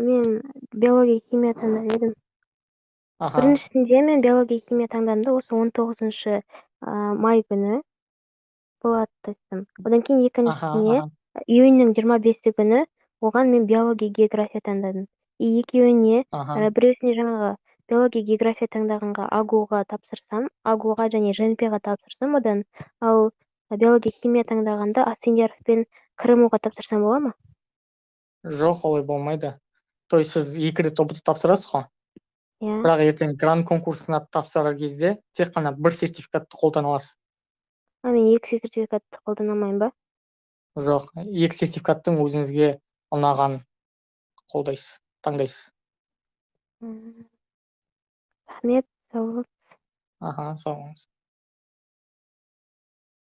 мен биология химия таңдар едім. Аха. Біріншісінде мен биология химия таңдадым да осы он тоғызыншы май күні болады тестім одан кейін екіншісіне июньнің жиырма бесі күні оған мен биология география таңдадым. И екеуіне і біреусіне жаңағы биология география таңдағанға агу ға тапсырсам агу ға және жнп ға тапсырсам одан ал биология химия таңдағанда асфендияров пен тапсырсам бола ма? Жоқ олай болмайды. То есть сіз екі рет ұбт тапсырасыз ғой? Иә. Бірақ ертең грант конкурсына тапсырар кезде тек қана бір сертификатты қолдана аласыз. А мен екі сертификатты қолдана алмаймын ба? Жоқ екі сертификаттың өзіңізге ұнағанын қолдайсыз таңдайсыз. Рахмет сау бол аха сау болыңыз.